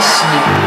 sim